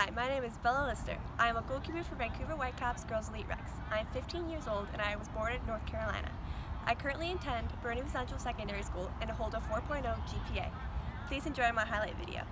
Hi, my name is Bella Lister. I am a goalkeeper for Vancouver Whitecaps Girls Elite Rex. I am 15 years old and I was born in North Carolina. I currently attend Burnaby Central Secondary School and hold a 4.0 GPA. Please enjoy my highlight video.